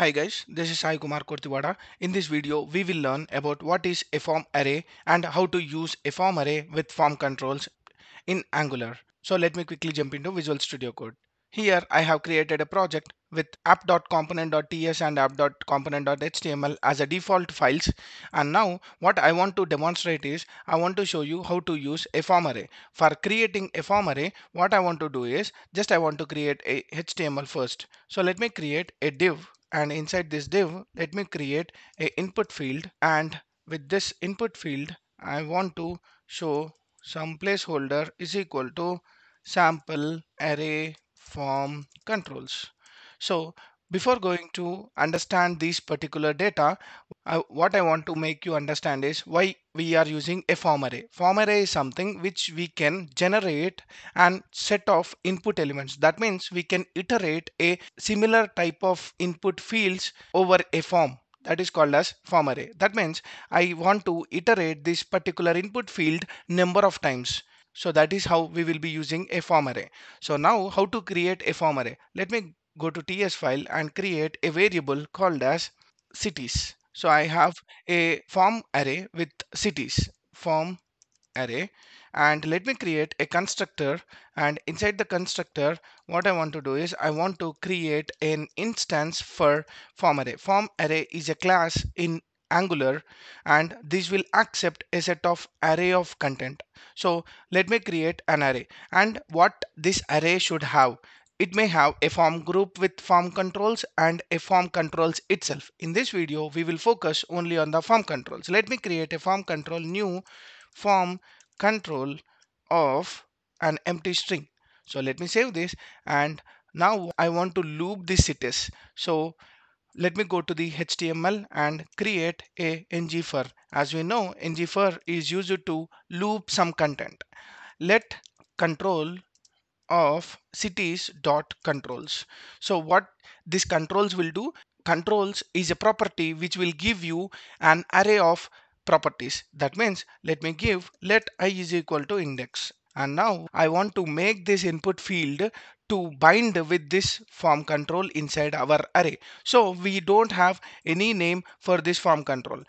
Hi guys, this is Sai Kumar Korthivada. In this video, we will learn about what is a form array and how to use a form array with form controls in Angular. So let me quickly jump into Visual Studio Code. Here I have created a project with app.component.ts and app.component.html as a default files and now what I want to demonstrate is I want to show you how to use a form array. For creating a form array what I want to do is just I want to create a HTML first. So let me create a div and inside this div let me create a input field and with this input field I want to show some placeholder is equal to sample array form controls. So before going to understand these particular data, what I want to make you understand is why we are using a form array. Form array is something which we can generate and set of input elements. That means we can iterate a similar type of input fields over a form that is called as form array. That means I want to iterate this particular input field number of times so that is how we will be using a form array. So now how to create a form array. Let me go to ts file and create a variable called as cities. So I have a form array with cities form array and let me create a constructor and inside the constructor what I want to do is I want to create an instance for form array. Form array is a class in angular and this will accept a set of array of content so let me create an array and what this array should have it may have a form group with form controls and a form controls itself in this video we will focus only on the form controls let me create a form control new form control of an empty string so let me save this and now I want to loop this cities so let me go to the HTML and create a ngFor. As we know, ngFor is used to loop some content. Let control of cities dot controls. So what this controls will do, controls is a property which will give you an array of properties. That means let me give let i is equal to index and now I want to make this input field to bind with this form control inside our array. So we don't have any name for this form control.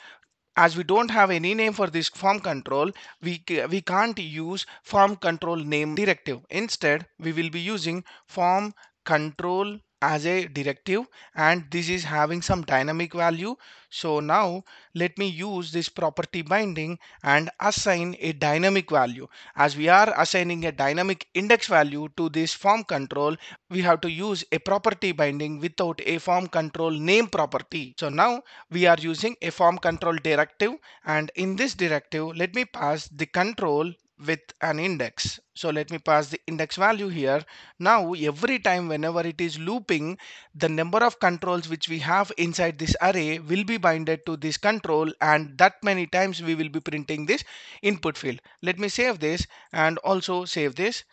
As we don't have any name for this form control, we, we can't use form control name directive. Instead, we will be using form control as a directive and this is having some dynamic value. So now let me use this property binding and assign a dynamic value. As we are assigning a dynamic index value to this form control we have to use a property binding without a form control name property. So now we are using a form control directive and in this directive let me pass the control with an index. So let me pass the index value here. Now every time whenever it is looping, the number of controls which we have inside this array will be binded to this control and that many times we will be printing this input field. Let me save this and also save this.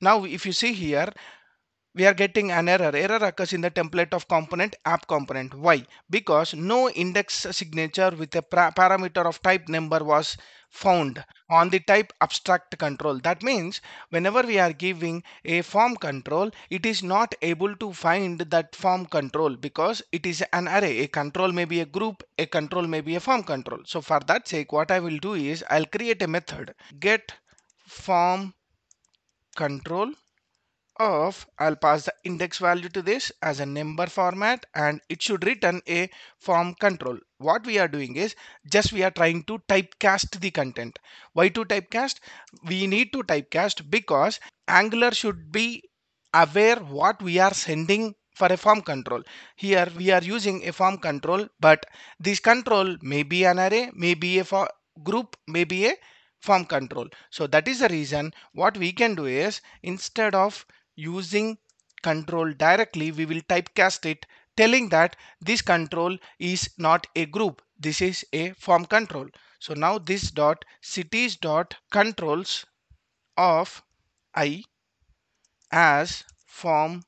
Now if you see here, we are getting an error. Error occurs in the template of component app component. Why? Because no index signature with a parameter of type number was found on the type abstract control. That means whenever we are giving a form control, it is not able to find that form control because it is an array. A control may be a group, a control may be a form control. So for that sake, what I will do is I'll create a method get form control of I'll pass the index value to this as a number format and it should return a form control. What we are doing is just we are trying to typecast the content. Why to typecast? We need to typecast because Angular should be aware what we are sending for a form control. Here we are using a form control but this control may be an array, may be a group, may be a form control. So that is the reason what we can do is instead of using control directly we will typecast it telling that this control is not a group this is a form control. So now this dot cities dot controls of i as form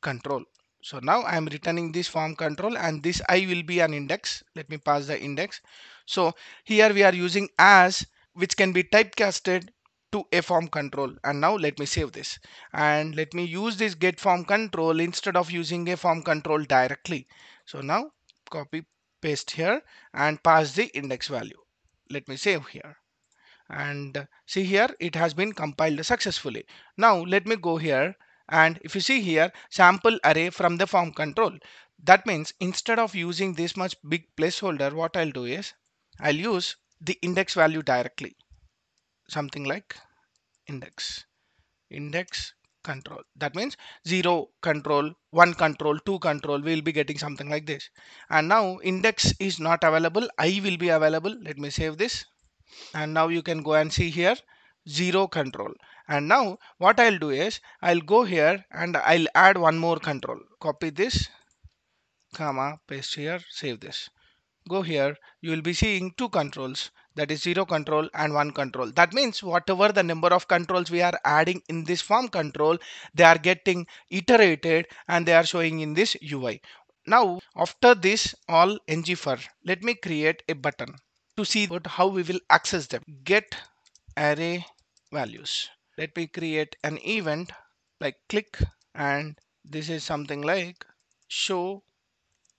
control. So now i am returning this form control and this i will be an index. Let me pass the index. So here we are using as which can be typecasted to a form control. And now let me save this. And let me use this get form control instead of using a form control directly. So now copy paste here and pass the index value. Let me save here. And see here it has been compiled successfully. Now let me go here. And if you see here sample array from the form control. That means instead of using this much big placeholder what I'll do is I'll use the index value directly something like index index control. That means 0 control 1 control 2 control we'll be getting something like this. And now index is not available i will be available. Let me save this. And now you can go and see here 0 control. And now what I'll do is I'll go here and I'll add one more control. Copy this comma paste here save this. Go here you will be seeing two controls that is zero control and one control. That means whatever the number of controls we are adding in this form control they are getting iterated and they are showing in this UI now after this all ng for let me create a button to see what how we will access them. Get array values. Let me create an event like click and this is something like show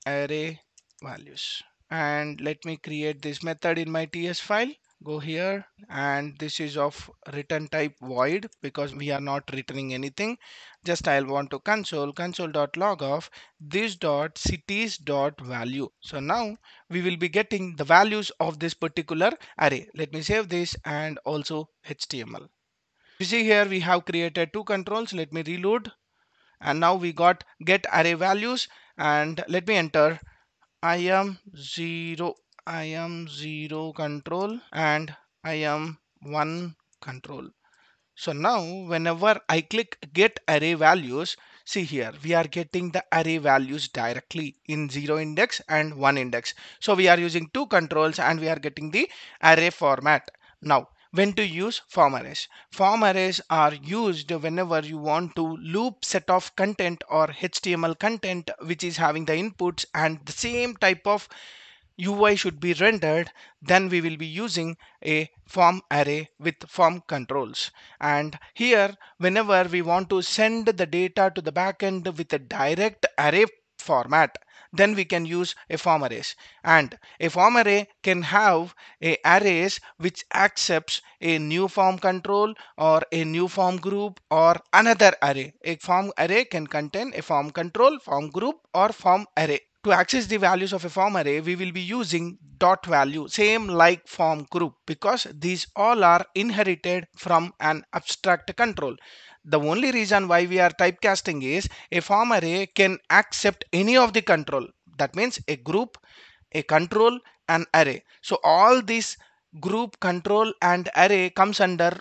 array values and let me create this method in my ts file. Go here. And this is of return type void because we are not returning anything. Just I'll want to console console.log of this dot cities dot value. So now we will be getting the values of this particular array. Let me save this and also HTML you see here we have created two controls. Let me reload. And now we got get array values. And let me enter I am 0 I am 0 control and I am 1 control. So now whenever I click get array values see here we are getting the array values directly in 0 index and 1 index. So we are using two controls and we are getting the array format. Now when to use form arrays. Form arrays are used whenever you want to loop set of content or html content which is having the inputs and the same type of UI should be rendered then we will be using a form array with form controls. And here whenever we want to send the data to the backend with a direct array format then we can use a form arrays. And a form array can have a arrays which accepts a new form control or a new form group or another array. A form array can contain a form control form group or form array. To access the values of a form array we will be using dot value same like form group because these all are inherited from an abstract control the only reason why we are typecasting is a form array can accept any of the control. That means a group a control an array. So all these group control and array comes under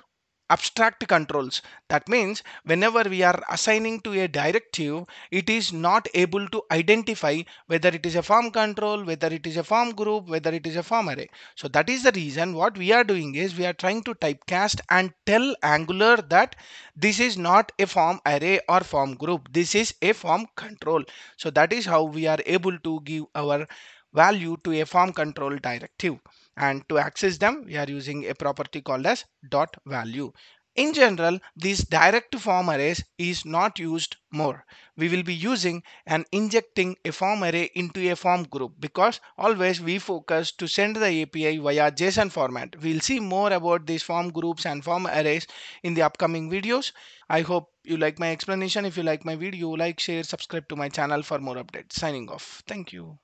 abstract controls. That means whenever we are assigning to a directive it is not able to identify whether it is a form control whether it is a form group whether it is a form array. So that is the reason what we are doing is we are trying to typecast and tell angular that this is not a form array or form group. This is a form control. So that is how we are able to give our value to a form control directive and to access them we are using a property called as dot value. In general this direct form arrays is not used more. We will be using and injecting a form array into a form group because always we focus to send the api via json format. We'll see more about these form groups and form arrays in the upcoming videos. I hope you like my explanation. If you like my video like share subscribe to my channel for more updates. Signing off. Thank you